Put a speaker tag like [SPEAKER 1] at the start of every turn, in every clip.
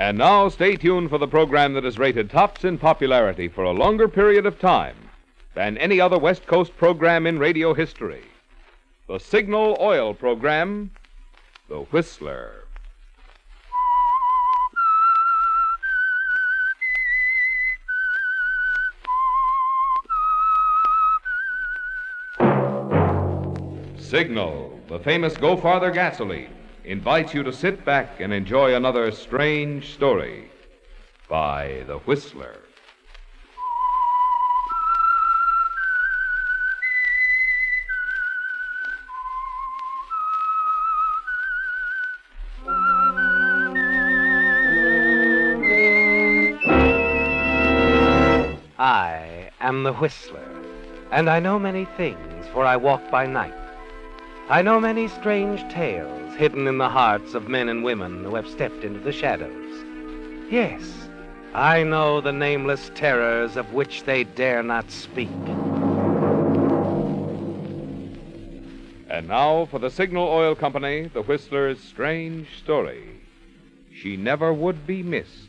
[SPEAKER 1] And now stay tuned for the program that is rated tops in popularity for a longer period of time than any other West Coast program in radio history. The Signal Oil program, The Whistler. Signal, the famous Go Farther gasoline, invites you to sit back and enjoy another strange story by The Whistler.
[SPEAKER 2] I am the Whistler, and I know many things, for I walk by night. I know many strange tales hidden in the hearts of men and women who have stepped into the shadows. Yes, I know the nameless terrors of which they dare not speak.
[SPEAKER 1] And now for the Signal Oil Company, The Whistler's strange story. She never would be missed.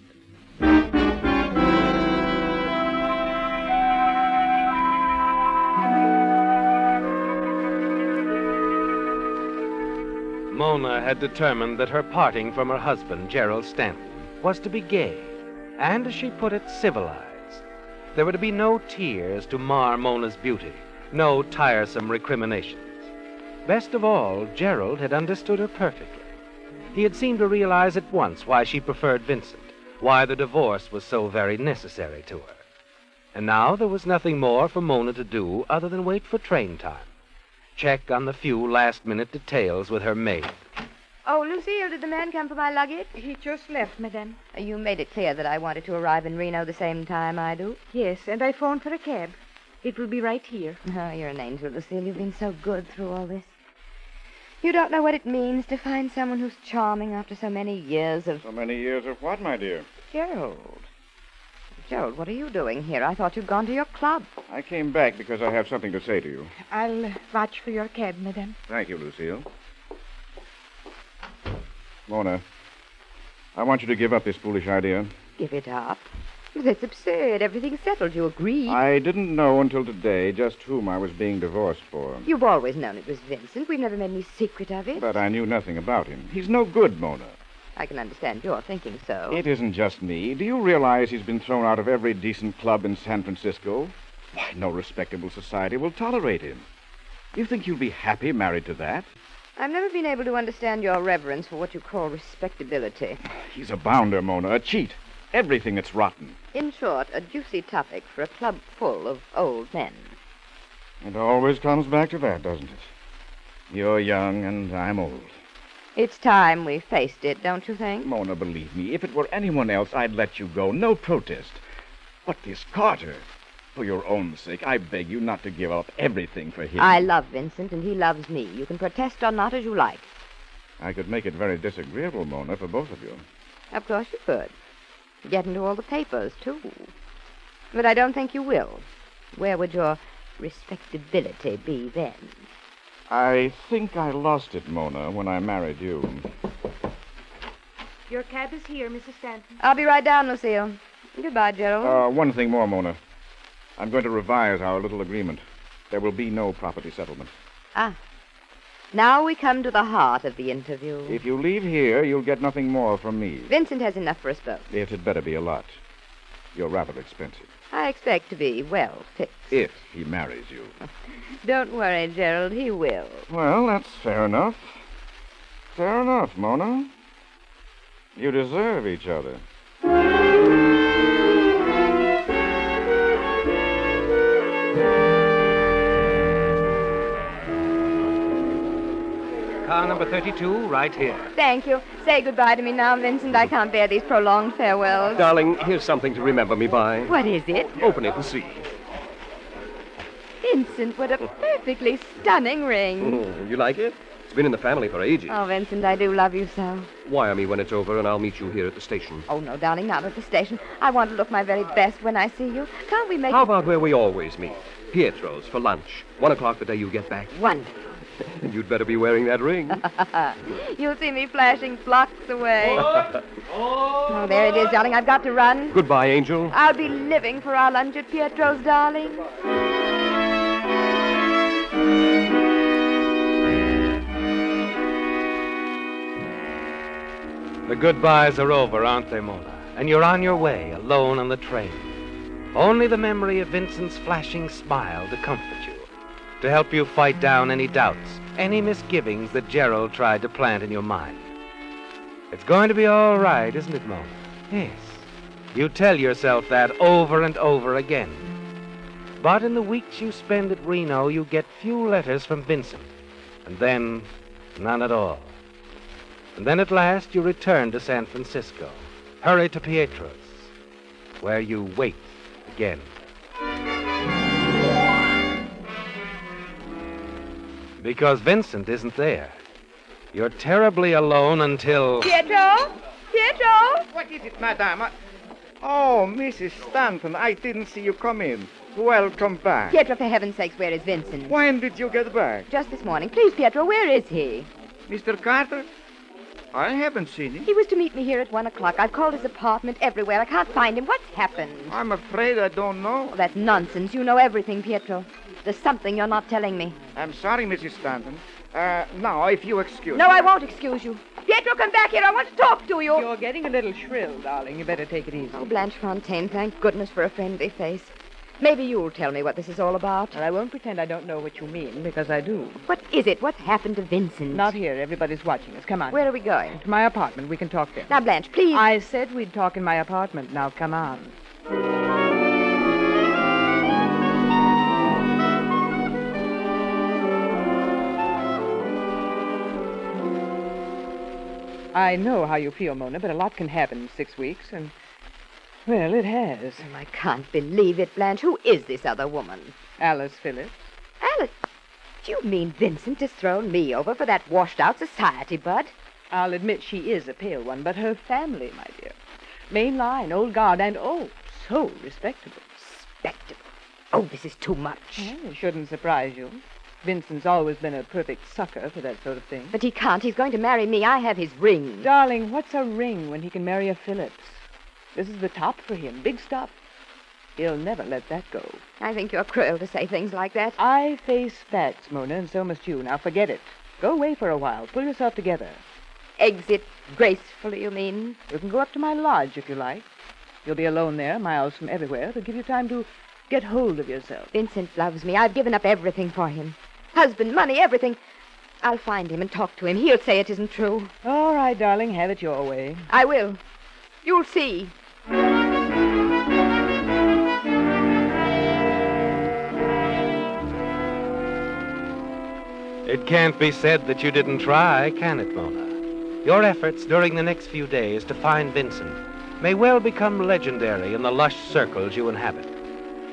[SPEAKER 2] Mona had determined that her parting from her husband, Gerald Stanton, was to be gay, and, as she put it, civilized. There were to be no tears to mar Mona's beauty, no tiresome recriminations. Best of all, Gerald had understood her perfectly. He had seemed to realize at once why she preferred Vincent, why the divorce was so very necessary to her. And now there was nothing more for Mona to do other than wait for train time. Check on the few last minute details with her maid.
[SPEAKER 3] Oh, Lucille, did the man come for my luggage?
[SPEAKER 4] He just left, madame.
[SPEAKER 3] You made it clear that I wanted to arrive in Reno the same time I do.
[SPEAKER 4] Yes, and I phoned for a cab. It will be right here.
[SPEAKER 3] Oh, you're an angel, Lucille. You've been so good through all this. You don't know what it means to find someone who's charming after so many years of.
[SPEAKER 5] So many years of what, my dear?
[SPEAKER 3] Gerald. Gerald, what are you doing here? I thought you'd gone to your club.
[SPEAKER 5] I came back because I have something to say to you.
[SPEAKER 4] I'll watch for your cab, madame.
[SPEAKER 5] Thank you, Lucille. Mona, I want you to give up this foolish idea.
[SPEAKER 3] Give it up. That's absurd. Everything's settled. You agree.
[SPEAKER 5] I didn't know until today just whom I was being divorced for.
[SPEAKER 3] You've always known it was Vincent. We've never made any secret of it.
[SPEAKER 5] But I knew nothing about him. He's no good, Mona.
[SPEAKER 3] I can understand your thinking so.
[SPEAKER 5] It isn't just me. Do you realize he's been thrown out of every decent club in San Francisco? Why, no respectable society will tolerate him. You think you'll be happy married to that?
[SPEAKER 3] I've never been able to understand your reverence for what you call respectability.
[SPEAKER 5] He's a bounder, Mona, a cheat. Everything that's rotten.
[SPEAKER 3] In short, a juicy topic for a club full of old men.
[SPEAKER 5] It always comes back to that, doesn't it? You're young and I'm old.
[SPEAKER 3] It's time we faced it, don't you think?
[SPEAKER 5] Mona, believe me, if it were anyone else, I'd let you go. No protest. But this Carter, for your own sake, I beg you not to give up everything for him.
[SPEAKER 3] I love Vincent, and he loves me. You can protest or not as you like.
[SPEAKER 5] I could make it very disagreeable, Mona, for both of you.
[SPEAKER 3] Of course you could. Get into all the papers, too. But I don't think you will. Where would your respectability be then?
[SPEAKER 5] I think I lost it, Mona, when I married you.
[SPEAKER 4] Your cab is here, Mrs. Stanton.
[SPEAKER 3] I'll be right down, Lucille. Goodbye, Gerald.
[SPEAKER 5] Uh, one thing more, Mona. I'm going to revise our little agreement. There will be no property settlement.
[SPEAKER 3] Ah. Now we come to the heart of the interview.
[SPEAKER 5] If you leave here, you'll get nothing more from me.
[SPEAKER 3] Vincent has enough for us both.
[SPEAKER 5] It had better be a lot. You're rather expensive.
[SPEAKER 3] I expect to be well fixed.
[SPEAKER 5] If he marries you.
[SPEAKER 3] Don't worry, Gerald. He will.
[SPEAKER 5] Well, that's fair enough. Fair enough, Mona. You deserve each other.
[SPEAKER 2] Car number 32, right here.
[SPEAKER 3] Thank you. Say goodbye to me now, Vincent. I can't bear these prolonged farewells.
[SPEAKER 6] Darling, here's something to remember me by.
[SPEAKER 3] What is it?
[SPEAKER 6] Open it and see.
[SPEAKER 3] Vincent, what a perfectly stunning ring.
[SPEAKER 6] Oh, you like it? It's been in the family for ages.
[SPEAKER 3] Oh, Vincent, I do love you so.
[SPEAKER 6] Wire me when it's over, and I'll meet you here at the station.
[SPEAKER 3] Oh, no, darling, not at the station. I want to look my very best when I see you. Can't we make
[SPEAKER 6] How about where we always meet? Pietro's for lunch. One o'clock the day you get back.
[SPEAKER 3] wonderful?
[SPEAKER 6] And you'd better be wearing that ring.
[SPEAKER 3] You'll see me flashing blocks away. Oh, there it is, darling. I've got to run.
[SPEAKER 6] Goodbye, Angel.
[SPEAKER 3] I'll be living for our lunch at Pietro's, darling.
[SPEAKER 2] The goodbyes are over, aren't they, Mona? And you're on your way, alone on the train. Only the memory of Vincent's flashing smile to comfort you, to help you fight down any doubts, any misgivings that Gerald tried to plant in your mind. It's going to be all right, isn't it, Mona? Yes. You tell yourself that over and over again. But in the weeks you spend at Reno, you get few letters from Vincent, and then none at all. And then at last you return to San Francisco. Hurry to Pietro's, where you wait again. Because Vincent isn't there. You're terribly alone until.
[SPEAKER 3] Pietro? Pietro?
[SPEAKER 5] What is it, madame? I- Oh, Mrs. Stanton, I didn't see you come in. Welcome back.
[SPEAKER 3] Pietro, for heaven's sakes, where is Vincent?
[SPEAKER 5] When did you get back?
[SPEAKER 3] Just this morning. Please, Pietro, where is he?
[SPEAKER 5] Mr. Carter? I haven't seen him.
[SPEAKER 3] He was to meet me here at one o'clock. I've called his apartment everywhere. I can't find him. What's happened?
[SPEAKER 5] I'm afraid I don't know.
[SPEAKER 3] Oh, that's nonsense. You know everything, Pietro. There's something you're not telling me.
[SPEAKER 5] I'm sorry, Mrs. Stanton. Uh, now, if you excuse
[SPEAKER 3] No,
[SPEAKER 5] me.
[SPEAKER 3] I won't excuse you. Pietro, come back here. I want to talk to you.
[SPEAKER 7] You're getting a little shrill, darling. You better take it easy.
[SPEAKER 3] Oh, Blanche Fontaine, thank goodness for a friendly face. Maybe you'll tell me what this is all about.
[SPEAKER 7] Well, I won't pretend I don't know what you mean, because I do.
[SPEAKER 3] What is it? What's happened to Vincent?
[SPEAKER 7] Not here. Everybody's watching us. Come on.
[SPEAKER 3] Where are we going?
[SPEAKER 7] To my apartment. We can talk there.
[SPEAKER 3] Now, Blanche, please.
[SPEAKER 7] I said we'd talk in my apartment. Now, come on. I know how you feel, Mona, but a lot can happen in six weeks, and, well, it has.
[SPEAKER 3] Oh, I can't believe it, Blanche. Who is this other woman?
[SPEAKER 7] Alice Phillips.
[SPEAKER 3] Alice. Do you mean Vincent has thrown me over for that washed out society bud?
[SPEAKER 7] I'll admit she is a pale one, but her family, my dear. Main line, old guard, and oh, so respectable.
[SPEAKER 3] Respectable. Oh, this is too much.
[SPEAKER 7] Well, it shouldn't surprise you. Vincent's always been a perfect sucker for that sort of thing.
[SPEAKER 3] But he can't. He's going to marry me. I have his ring.
[SPEAKER 7] Darling, what's a ring when he can marry a Phillips? This is the top for him. Big stuff. He'll never let that go.
[SPEAKER 3] I think you're cruel to say things like that.
[SPEAKER 7] I face facts, Mona, and so must you. Now forget it. Go away for a while. Pull yourself together.
[SPEAKER 3] Exit gracefully, you mean?
[SPEAKER 7] You can go up to my lodge if you like. You'll be alone there, miles from everywhere. It'll give you time to get hold of yourself.
[SPEAKER 3] Vincent loves me. I've given up everything for him. Husband, money, everything. I'll find him and talk to him. He'll say it isn't true.
[SPEAKER 7] All right, darling, have it your way.
[SPEAKER 3] I will. You'll see.
[SPEAKER 2] It can't be said that you didn't try, can it, Mona? Your efforts during the next few days to find Vincent may well become legendary in the lush circles you inhabit.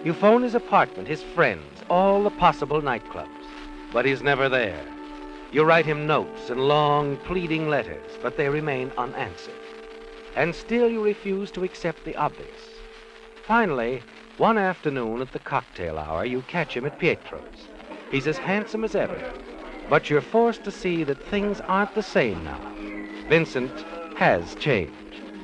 [SPEAKER 2] You phone his apartment, his friends, all the possible nightclubs, but he's never there. You write him notes and long, pleading letters, but they remain unanswered. And still you refuse to accept the obvious. Finally, one afternoon at the cocktail hour, you catch him at Pietro's. He's as handsome as ever, but you're forced to see that things aren't the same now. Vincent has changed.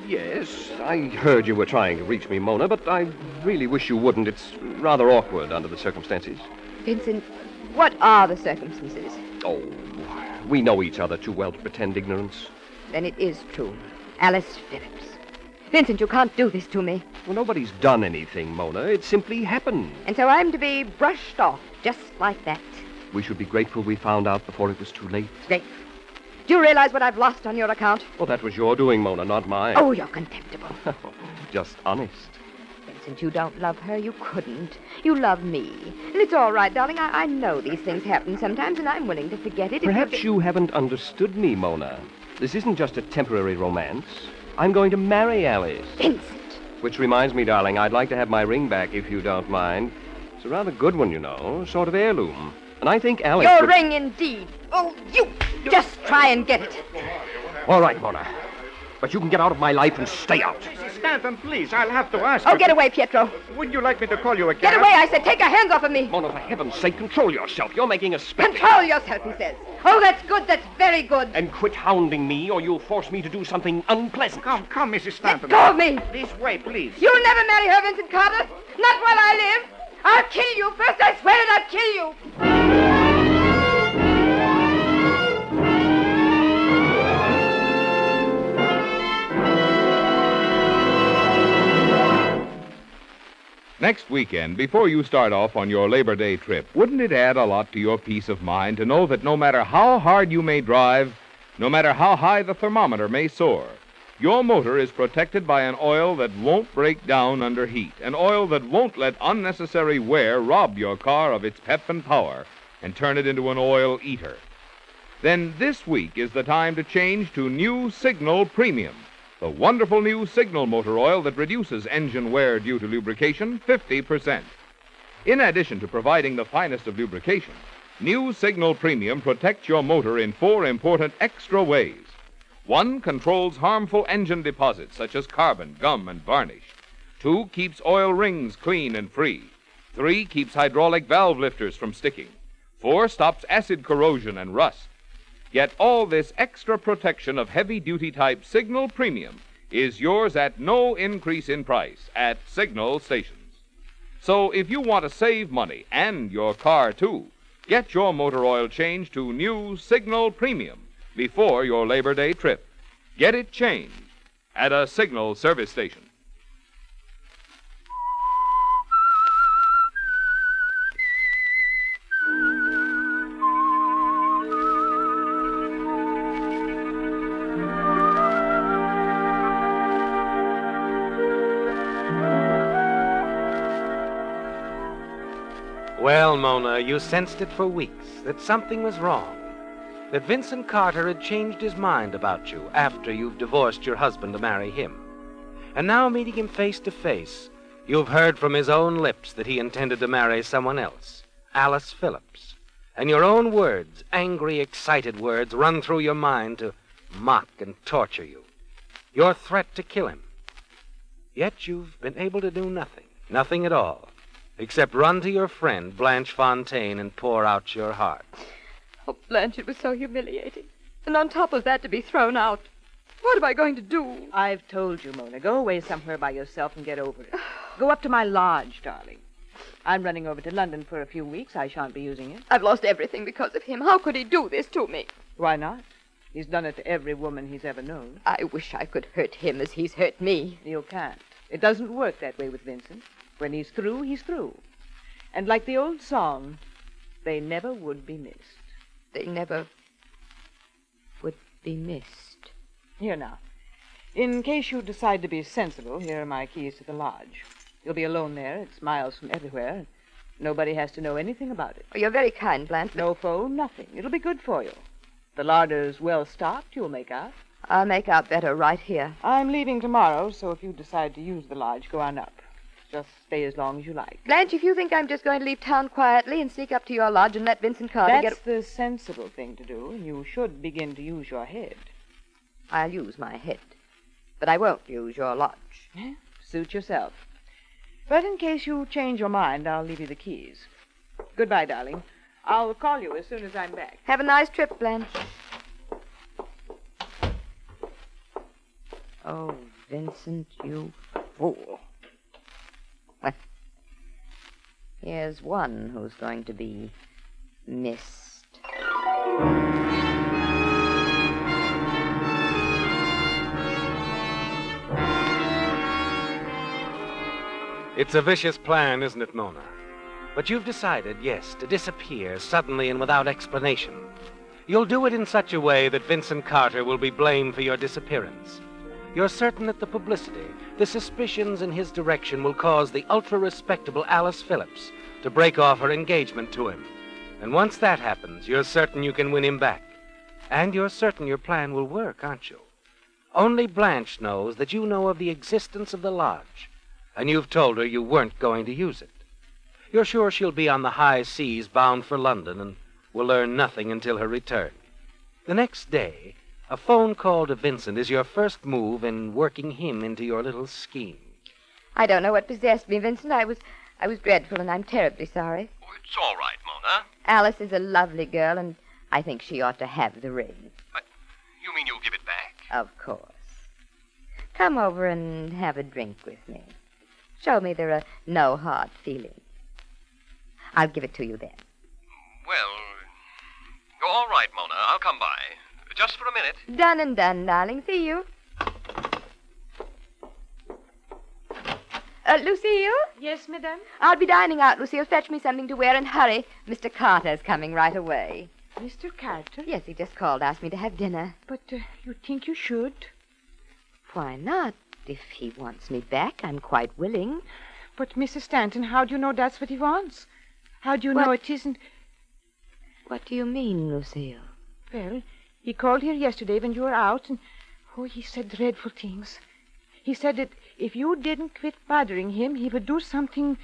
[SPEAKER 6] Yes, I heard you were trying to reach me, Mona, but I really wish you wouldn't. It's rather awkward under the circumstances.
[SPEAKER 3] Vincent, what are the circumstances?
[SPEAKER 6] Oh, we know each other too well to pretend ignorance.
[SPEAKER 3] Then it is true. Alice Phillips. Vincent, you can't do this to me.
[SPEAKER 6] Well, nobody's done anything, Mona. It simply happened.
[SPEAKER 3] And so I'm to be brushed off just like that.
[SPEAKER 6] We should be grateful we found out before it was too late.
[SPEAKER 3] Great. Do you realize what I've lost on your account?
[SPEAKER 6] Well, that was your doing, Mona, not mine.
[SPEAKER 3] Oh, you're contemptible.
[SPEAKER 6] Just honest.
[SPEAKER 3] Vincent, you don't love her. You couldn't. You love me. And it's all right, darling. I, I know these things happen sometimes, and I'm willing to forget it.
[SPEAKER 6] Perhaps you haven't understood me, Mona. This isn't just a temporary romance. I'm going to marry Alice.
[SPEAKER 3] Vincent!
[SPEAKER 6] Which reminds me, darling, I'd like to have my ring back if you don't mind. It's a rather good one, you know, sort of heirloom. And I think Alice.
[SPEAKER 3] Your
[SPEAKER 6] would-
[SPEAKER 3] ring, indeed. Oh, you! Just try and get it.
[SPEAKER 6] All right, Mona. But you can get out of my life and stay out.
[SPEAKER 5] Mrs. Stanton, please, I'll have to ask
[SPEAKER 3] Oh,
[SPEAKER 5] you.
[SPEAKER 3] get away, Pietro.
[SPEAKER 5] Would you like me to call you a
[SPEAKER 3] Get away, I said. Take your hands off of me.
[SPEAKER 6] Mona, for heaven's sake, control yourself. You're making a spectacle.
[SPEAKER 3] Control yourself, he says. Oh, that's good. That's very good.
[SPEAKER 6] And quit hounding me, or you'll force me to do something unpleasant.
[SPEAKER 5] Come, come, Mrs.
[SPEAKER 3] Let
[SPEAKER 5] Stanton.
[SPEAKER 3] go of me.
[SPEAKER 5] This way, please.
[SPEAKER 3] You'll never marry her, Vincent Carter. Not while I live. I'll kill you. First, I swear it, I'll kill you.
[SPEAKER 1] Next weekend, before you start off on your Labor Day trip, wouldn't it add a lot to your peace of mind to know that no matter how hard you may drive, no matter how high the thermometer may soar, your motor is protected by an oil that won't break down under heat, an oil that won't let unnecessary wear rob your car of its pep and power and turn it into an oil eater? Then this week is the time to change to new Signal Premium, the wonderful new Signal motor oil that reduces engine wear due to lubrication 50%. In addition to providing the finest of lubrication, new Signal Premium protects your motor in four important extra ways. One controls harmful engine deposits such as carbon, gum, and varnish. Two keeps oil rings clean and free. Three keeps hydraulic valve lifters from sticking. Four stops acid corrosion and rust. Yet all this extra protection of heavy duty type Signal Premium is yours at no increase in price at Signal stations. So if you want to save money and your car too, get your motor oil changed to new Signal Premium before your Labor Day trip. Get it changed at a Signal service station.
[SPEAKER 2] You sensed it for weeks that something was wrong. That Vincent Carter had changed his mind about you after you've divorced your husband to marry him. And now, meeting him face to face, you've heard from his own lips that he intended to marry someone else, Alice Phillips. And your own words, angry, excited words, run through your mind to mock and torture you. Your threat to kill him. Yet you've been able to do nothing, nothing at all, except run to your friend, Blanche Fontaine, and pour out your heart.
[SPEAKER 4] Oh, Blanche, it was so humiliating. And on top of that, to be thrown out. What am I going to do?
[SPEAKER 7] I've told you, Mona. Go away somewhere by yourself and get over it. Go up to my lodge, darling. I'm running over to London for a few weeks. I shan't be using it.
[SPEAKER 4] I've lost everything because of him. How could he do this to me?
[SPEAKER 7] Why not? He's done it to every woman he's ever known.
[SPEAKER 4] I wish I could hurt him as he's hurt me.
[SPEAKER 7] You can't. It doesn't work that way with Vincent. When he's through, he's through. And like the old song, they never would be missed.
[SPEAKER 4] They never would be missed.
[SPEAKER 7] Here now. In case you decide to be sensible, here are my keys to the lodge. You'll be alone there. It's miles from everywhere. Nobody has to know anything about it.
[SPEAKER 4] Oh, you're very kind, Blanche.
[SPEAKER 7] No phone, nothing. It'll be good for you. The larder's well stocked, you'll make out.
[SPEAKER 4] I'll make out better right here.
[SPEAKER 7] I'm leaving tomorrow, so if you decide to use the lodge, go on up. Just stay as long as you like.
[SPEAKER 4] Blanche, if you think I'm just going to leave town quietly and sneak up to your lodge and let Vincent Carter
[SPEAKER 7] That's
[SPEAKER 4] get.
[SPEAKER 7] the sensible thing to do, and you should begin to use your head.
[SPEAKER 4] I'll use my head. But I won't use your lodge. Eh?
[SPEAKER 7] Suit yourself. But in case you change your mind, I'll leave you the keys. Goodbye, darling. I'll call you as soon as I'm back.
[SPEAKER 4] Have a nice trip, Blanche. Oh, Vincent, you fool. Well, here's one who's going to be missed.
[SPEAKER 2] It's a vicious plan, isn't it, Mona? But you've decided, yes, to disappear suddenly and without explanation. You'll do it in such a way that Vincent Carter will be blamed for your disappearance. You're certain that the publicity, the suspicions in his direction will cause the ultra respectable Alice Phillips to break off her engagement to him. And once that happens, you're certain you can win him back. And you're certain your plan will work, aren't you? Only Blanche knows that you know of the existence of the lodge, and you've told her you weren't going to use it. You're sure she'll be on the high seas bound for London and will learn nothing until her return. The next day, A phone call to Vincent is your first move in working him into your little scheme.
[SPEAKER 3] I don't know what possessed me, Vincent. I was I was dreadful, and I'm terribly sorry.
[SPEAKER 6] Oh, it's all right, Mona.
[SPEAKER 3] Alice is a lovely girl, and I think she ought to have the ring.
[SPEAKER 6] But You mean you'll give it back?
[SPEAKER 3] Of course. Come over and have a drink with me. Show me there are no hard feelings. I'll give it to you then.
[SPEAKER 6] Well, all right, Mona. I'll come by. Just for a minute.
[SPEAKER 3] Done and done, darling. See you. Uh, Lucille?
[SPEAKER 7] Yes, madame?
[SPEAKER 3] I'll be dining out, Lucille. Fetch me something to wear and hurry. Mr. Carter's coming right away.
[SPEAKER 7] Mr. Carter?
[SPEAKER 3] Yes, he just called, asked me to have dinner.
[SPEAKER 7] But uh, you think you should?
[SPEAKER 3] Why not? If he wants me back, I'm quite willing.
[SPEAKER 7] But, Mrs. Stanton, how do you know that's what he wants? How do you
[SPEAKER 3] What?
[SPEAKER 7] know it isn't?
[SPEAKER 3] What do you mean, Lucille?
[SPEAKER 7] Well, he called here yesterday when you were out, and oh, he said dreadful things. He said that if you didn't quit bothering him, he would do something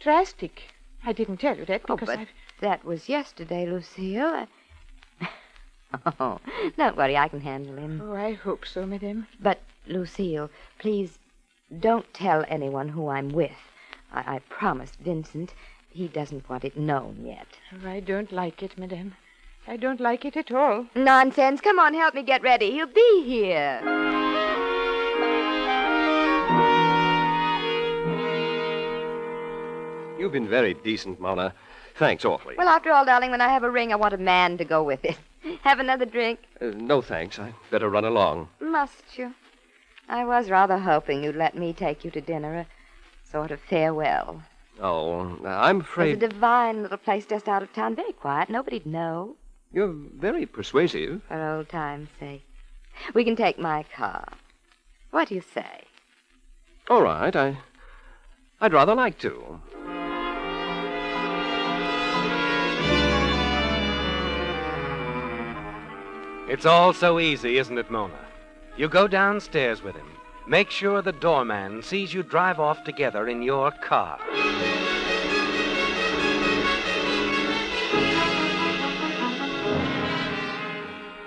[SPEAKER 7] drastic. I didn't tell you that
[SPEAKER 3] Oh,
[SPEAKER 7] because
[SPEAKER 3] but
[SPEAKER 7] I've...
[SPEAKER 3] that was yesterday, Lucille. I- oh, don't worry, I can handle him.
[SPEAKER 7] Oh, I hope so, madame.
[SPEAKER 3] But, Lucille, please don't tell anyone who I'm with. I, I promised Vincent. He doesn't want it known yet.
[SPEAKER 7] Oh, I don't like it, madame. I don't like it at all.
[SPEAKER 3] Nonsense. Come on, help me get ready. He'll be here.
[SPEAKER 6] You've been very decent, Mona. Thanks awfully.
[SPEAKER 3] Well, after all, darling, when I have a ring, I want a man to go with it. Have another drink?
[SPEAKER 6] Uh, no thanks. I'd better run along.
[SPEAKER 3] Must you? I was rather hoping you'd let me take you to dinner, a sort of farewell.
[SPEAKER 6] Oh, I'm
[SPEAKER 3] There's
[SPEAKER 6] afraid
[SPEAKER 3] a divine little place just out of town, very quiet. Nobody'd know,
[SPEAKER 6] you're very persuasive.
[SPEAKER 3] for old time's sake. We can take my car. What do you say?
[SPEAKER 6] All right. I, I'd rather like to.
[SPEAKER 2] It's all so easy, isn't it, Mona? You go downstairs with him. Make sure the doorman sees you drive off together in your car.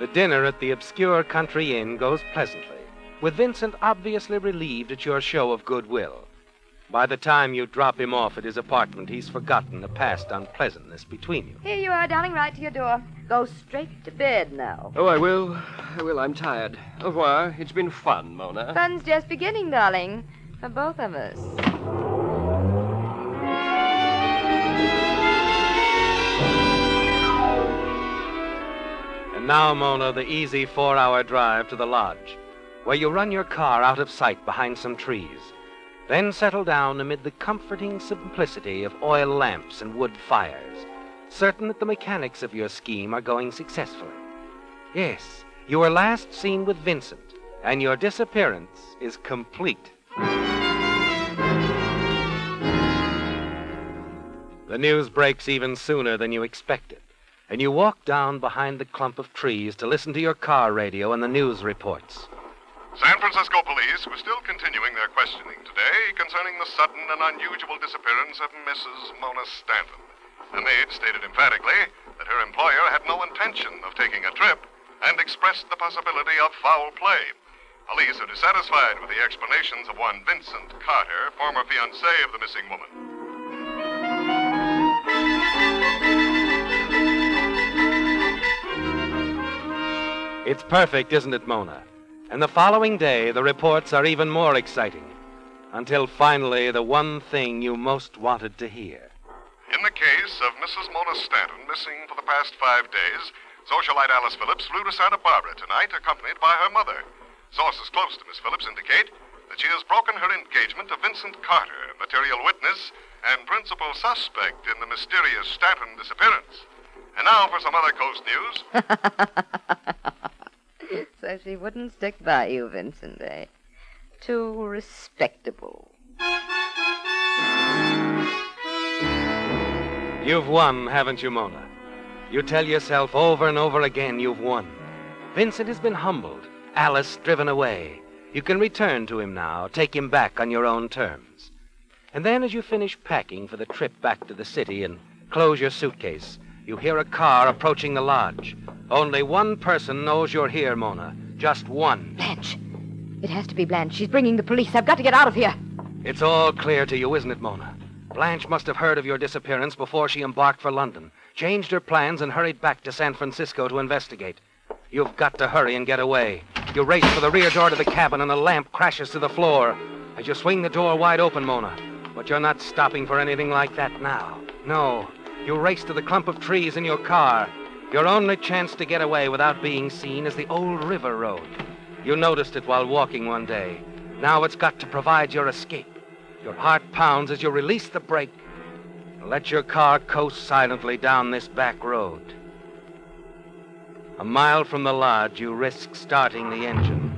[SPEAKER 2] The dinner at the obscure country inn goes pleasantly, with Vincent obviously relieved at your show of goodwill. By the time you drop him off at his apartment, he's forgotten the past unpleasantness between you.
[SPEAKER 3] Here you are, darling, right to your door. Go straight to bed now.
[SPEAKER 6] Oh, I will. I will. I'm tired. Au revoir. It's been fun, Mona.
[SPEAKER 3] Fun's just beginning, darling, for both of us.
[SPEAKER 2] Now, Mona, the easy four hour drive to the lodge, where you run your car out of sight behind some trees. Then settle down amid the comforting simplicity of oil lamps and wood fires, certain that the mechanics of your scheme are going successfully. Yes, you were last seen with Vincent, and your disappearance is complete. The news breaks even sooner than you expected, and you walk down behind the clump of trees to listen to your car radio and the news reports.
[SPEAKER 8] San Francisco police were still continuing their questioning today concerning the sudden and unusual disappearance of Mrs. Mona Stanton. The maid stated emphatically that her employer had no intention of taking a trip and expressed the possibility of foul play. Police are dissatisfied with the explanations of one Vincent Carter, former fiancé of the missing woman.
[SPEAKER 2] It's perfect, isn't it, Mona? And the following day, the reports are even more exciting. Until finally, the one thing you most wanted to hear.
[SPEAKER 8] In the case of Mrs. Mona Stanton, missing for the past five days, socialite Alice Phillips flew to Santa Barbara tonight, accompanied by her mother. Sources close to Miss Phillips indicate that she has broken her engagement to Vincent Carter, material witness and principal suspect in the mysterious Stanton disappearance. And now for some other coast news.
[SPEAKER 3] so she wouldn't stick by you, Vincent, eh? Too respectable.
[SPEAKER 2] You've won, haven't you, Mona? You tell yourself over and over again you've won. Vincent has been humbled, Alice driven away. You can return to him now, take him back on your own terms. And then, as you finish packing for the trip back to the city and close your suitcase, you hear a car approaching the lodge. Only one person knows you're here, Mona. Just one.
[SPEAKER 3] Blanche. It has to be Blanche. She's bringing the police. I've got to get out of here.
[SPEAKER 2] It's all clear to you, isn't it, Mona? Blanche must have heard of your disappearance before she embarked for London, changed her plans, and hurried back to San Francisco to investigate. You've got to hurry and get away. You race for the rear door to the cabin, and a lamp crashes to the floor. As you swing the door wide open, Mona. But you're not stopping for anything like that now. No. You race to the clump of trees in your car. Your only chance to get away without being seen is the old river road. You noticed it while walking one day. Now it's got to provide your escape. Your heart pounds as you release the brake. Let your car coast silently down this back road. A mile from the lodge, you risk starting the engine.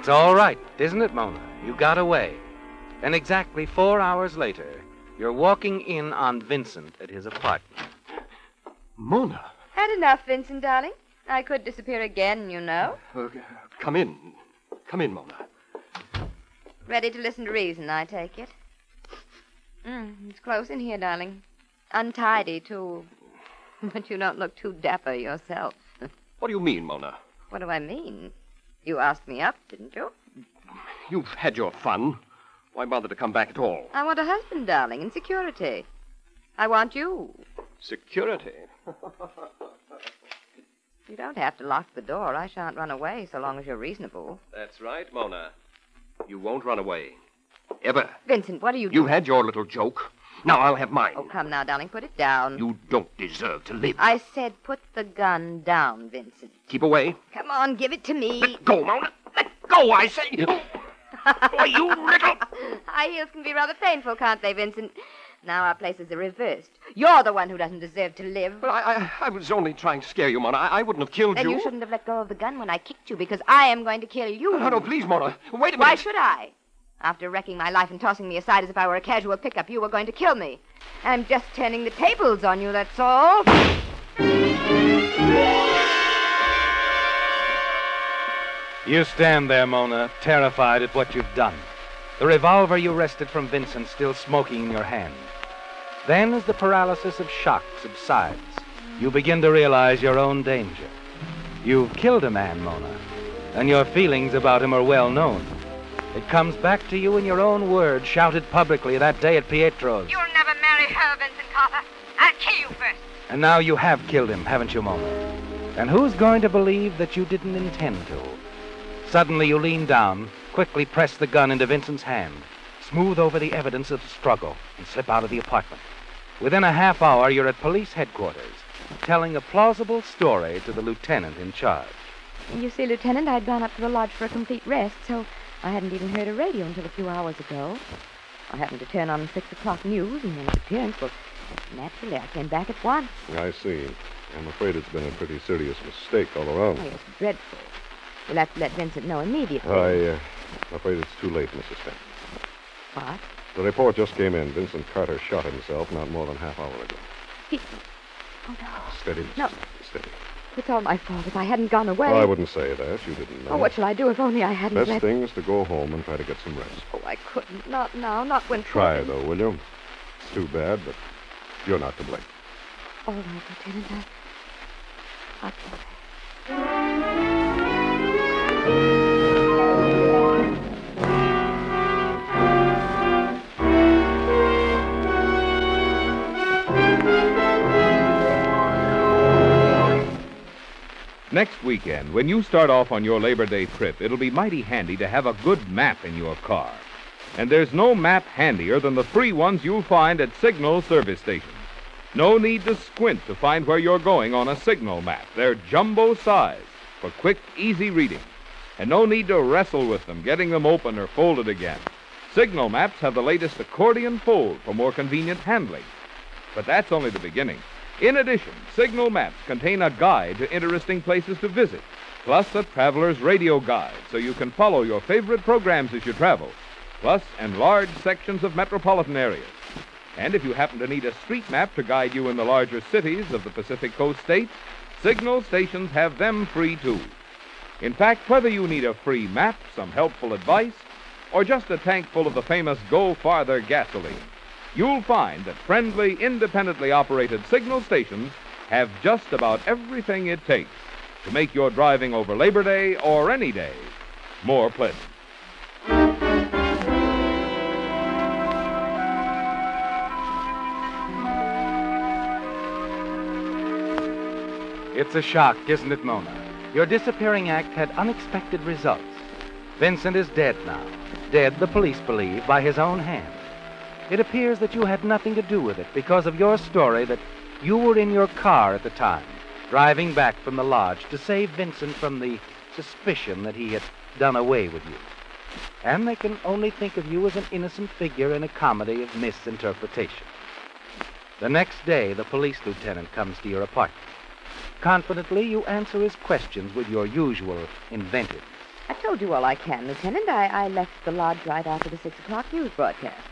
[SPEAKER 2] It's all right, isn't it, Mona? You got away. Then, exactly four hours later, you're walking in on Vincent at his apartment.
[SPEAKER 6] Mona,
[SPEAKER 3] Had enough, Vincent, darling. I could disappear again, you know.
[SPEAKER 6] uh, come in. Come in, Mona.
[SPEAKER 3] Ready to listen to reason, I take it. Mm, it's close in here, darling. Untidy, too. But you don't look too dapper yourself.
[SPEAKER 6] What do you mean, Mona?
[SPEAKER 3] What do I mean? You asked me up, didn't you?
[SPEAKER 6] You've had your fun. Why bother to come back at all?
[SPEAKER 3] I want a husband, darling, and security. I want you.
[SPEAKER 6] Security.
[SPEAKER 3] You don't have to lock the door. I shan't run away so long as you're reasonable.
[SPEAKER 6] That's right, Mona. You won't run away. Ever.
[SPEAKER 3] Vincent, what are you doing?
[SPEAKER 6] You had your little joke. Now I'll have mine.
[SPEAKER 3] Oh, come now, darling. Put it down.
[SPEAKER 6] You don't deserve to live.
[SPEAKER 3] I said put the gun down, Vincent.
[SPEAKER 6] Keep away.
[SPEAKER 3] Come on, give it to me.
[SPEAKER 6] Let go, Mona. Let go, I say. Why, you little.
[SPEAKER 3] High heels can be rather painful, can't they, Vincent? Now our places are reversed. You're the one who doesn't deserve to live.
[SPEAKER 6] Well, I, I, I was only trying to scare you, Mona. I, I wouldn't have killed
[SPEAKER 3] Then
[SPEAKER 6] you.
[SPEAKER 3] you shouldn't have let go of the gun when I kicked you, because I am going to kill you.
[SPEAKER 6] No, no, please, Mona. Wait a minute.
[SPEAKER 3] Why should I? After wrecking my life and tossing me aside as if I were a casual pickup, you were going to kill me. I'm just turning the tables on you, that's all.
[SPEAKER 2] You stand there, Mona, terrified at what you've done. The revolver you wrested from Vincent still smoking in your hand. Then, as the paralysis of shock subsides, you begin to realize your own danger. You've killed a man, Mona, and your feelings about him are well known. It comes back to you in your own words, shouted publicly that day at Pietro's.
[SPEAKER 9] You'll never marry her, Vincent Carter. I'll kill you first.
[SPEAKER 2] And now you have killed him, haven't you, Mona? And who's going to believe that you didn't intend to? Suddenly you lean down, quickly press the gun into Vincent's hand, smooth over the evidence of the struggle, and slip out of the apartment. Within a half hour, you're at police headquarters, telling a plausible story to the lieutenant in charge.
[SPEAKER 3] You see, Lieutenant, I'd gone up to the lodge for a complete rest, so I hadn't even heard a radio until a few hours ago. I happened to turn on the six o'clock news, and its appearance, well, naturally, I came back at once.
[SPEAKER 10] I see. I'm afraid it's been a pretty serious mistake all around.
[SPEAKER 3] Oh, yes, dreadful. We'll have to let Vincent know immediately.
[SPEAKER 10] I, uh, I'm afraid it's too late, Mrs. Fenn.
[SPEAKER 3] What?
[SPEAKER 10] The report just came in. Vincent Carter shot himself not more than half hour ago.
[SPEAKER 3] He... Oh, no.
[SPEAKER 10] Steady, Mrs.
[SPEAKER 3] No.
[SPEAKER 10] Steady.
[SPEAKER 3] It's all my fault. If I hadn't gone away...
[SPEAKER 10] Oh, I wouldn't say that. You didn't know.
[SPEAKER 3] Oh, what shall I do if only I hadn't
[SPEAKER 10] Best
[SPEAKER 3] left...
[SPEAKER 10] thing is to go home and try to get some rest.
[SPEAKER 3] Oh, I couldn't. Not now. Not when...
[SPEAKER 10] Try, though, will you? It's too bad, but you're not to blame.
[SPEAKER 3] All right, Lieutenant. I... I'll try.
[SPEAKER 1] Next weekend, when you start off on your Labor Day trip, it'll be mighty handy to have a good map in your car. And there's no map handier than the free ones you'll find at Signal service stations. No need to squint to find where you're going on a Signal map. They're jumbo size for quick, easy reading. And no need to wrestle with them, getting them open or folded again. Signal maps have the latest accordion fold for more convenient handling. But that's only the beginning. In addition, Signal Maps contain a guide to interesting places to visit, plus a traveler's radio guide so you can follow your favorite programs as you travel, plus enlarged sections of metropolitan areas. And if you happen to need a street map to guide you in the larger cities of the Pacific Coast states, Signal stations have them free too. In fact, whether you need a free map, some helpful advice, or just a tank full of the famous Go Farther gasoline, you'll find that friendly, independently operated signal stations have just about everything it takes to make your driving over Labor Day or any day more pleasant.
[SPEAKER 2] It's a shock, isn't it, Mona? Your disappearing act had unexpected results. Vincent is dead now. Dead, the police believe, by his own hand. It appears that you had nothing to do with it because of your story that you were in your car at the time, driving back from the lodge to save Vincent from the suspicion that he had done away with you. And they can only think of you as an innocent figure in a comedy of misinterpretation. The next day, the police lieutenant comes to your apartment. Confidently, you answer his questions with your usual inventiveness.
[SPEAKER 3] I told you all I can, Lieutenant. I, I left the lodge right after the six o'clock news broadcast.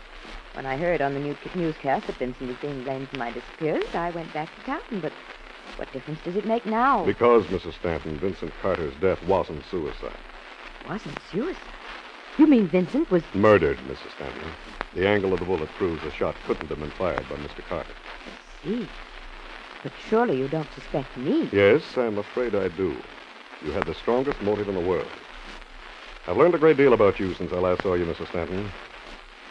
[SPEAKER 3] When I heard on the new, newscast that Vincent was being blamed for my disappearance, I went back to town. But what difference does it make now?
[SPEAKER 10] Because, Mrs. Stanton, Vincent Carter's death wasn't suicide.
[SPEAKER 3] Wasn't suicide. You mean Vincent was
[SPEAKER 10] Murdered, Mrs. Stanton. The angle of the bullet proves the shot couldn't have been fired by Mr. Carter.
[SPEAKER 3] I see? But surely you don't suspect me.
[SPEAKER 10] Yes, I'm afraid I do. You had the strongest motive in the world. I've learned a great deal about you since I last saw you, Mrs. Stanton.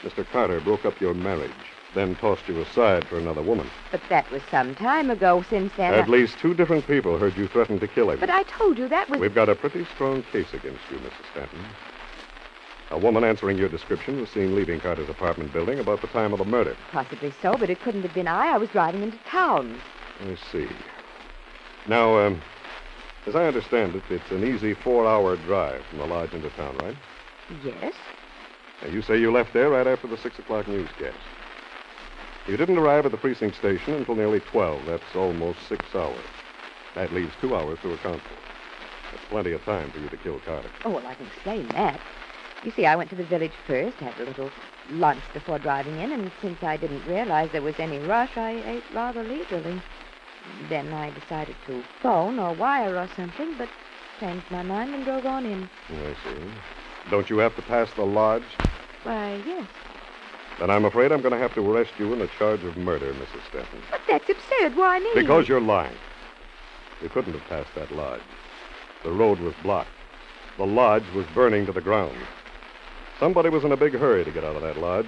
[SPEAKER 10] Mr. Carter broke up your marriage, then tossed you aside for another woman.
[SPEAKER 3] But that was some time ago. Since then, I-
[SPEAKER 10] At least two different people heard you threaten to kill him.
[SPEAKER 3] But I told you that was.
[SPEAKER 10] We've got a pretty strong case against you, Mrs. Stanton. A woman answering your description was seen leaving Carter's apartment building about the time of the murder.
[SPEAKER 3] Possibly so, but it couldn't have been I. I was driving into town.
[SPEAKER 10] I see. Now, um, as I understand it, it's an easy four-hour drive from the lodge into town, right?
[SPEAKER 3] Yes.
[SPEAKER 10] Now, you say you left there right after the six o'clock newscast. You didn't arrive at the precinct station until nearly 12. That's almost six hours. That leaves two hours to account for. That's plenty of time for you to kill Carter.
[SPEAKER 3] Oh, well, I can explain that. You see, I went to the village first, had a little lunch before driving in, and since I didn't realize there was any rush, I ate rather leisurely. Then I decided to phone or wire or something, but changed my mind and drove on in.
[SPEAKER 10] I see. Don't you have to pass the lodge?
[SPEAKER 3] Why, yes.
[SPEAKER 10] Then I'm afraid I'm going to have to arrest you in the charge of murder, Mrs. Stanton.
[SPEAKER 3] But that's absurd. Why me?
[SPEAKER 10] Because you're lying. You couldn't have passed that lodge. The road was blocked. The lodge was burning to the ground. Somebody was in a big hurry to get out of that lodge.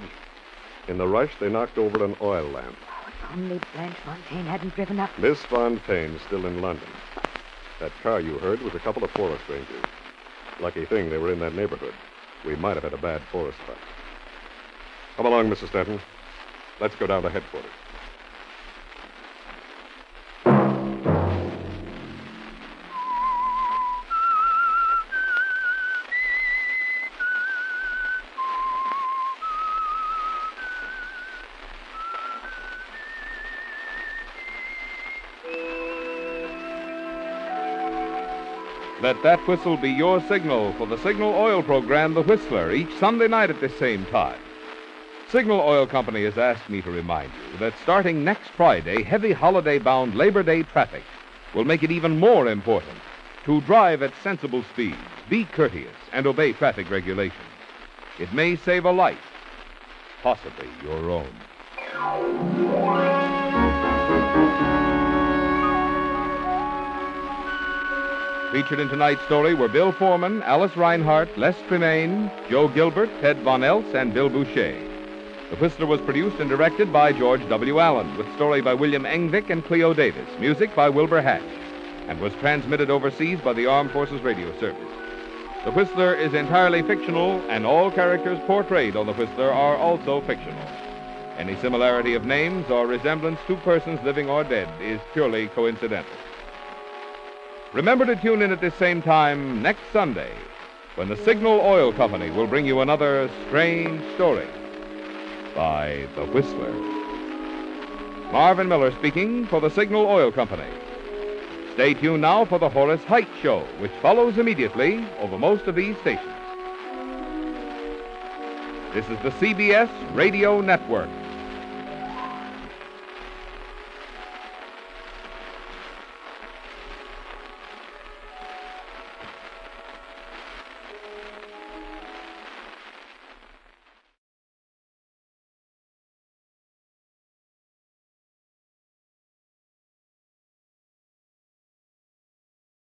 [SPEAKER 10] In the rush, they knocked over an oil lamp.
[SPEAKER 3] Only Blanche Fontaine hadn't driven up.
[SPEAKER 10] Miss Fontaine's still in London. That car you heard was a couple of forest rangers. Lucky thing they were in that neighborhood. We might have had a bad forest fire. Come along, Mrs. Stanton. Let's go down to headquarters.
[SPEAKER 1] Let that whistle be your signal for the Signal Oil program, The Whistler, each Sunday night at this same time. Signal Oil Company has asked me to remind you that starting next Friday, heavy holiday bound Labor Day traffic will make it even more important to drive at sensible speeds, be courteous, and obey traffic regulations. It may save a life, possibly your own. Featured in tonight's story were Bill Forman, Alice Reinheart, Les Tremayne, Joe Gilbert, Ted Von Eltz, and Bill Boucher. The Whistler was produced and directed by George W. Allen, with story by William Engvik and Cleo Davis, music by Wilbur Hatch, and was transmitted overseas by the Armed Forces Radio Service. The Whistler is entirely fictional, and all characters portrayed on The Whistler are also fictional. Any similarity of names or resemblance to persons living or dead is purely coincidental. Remember to tune in at this same time next Sunday when the Signal Oil Company will bring you another strange story by The Whistler. Marvin Miller speaking for the Signal Oil Company. Stay tuned now for the Horace Heidt Show, which follows immediately over most of these stations. This is the CBS Radio Network.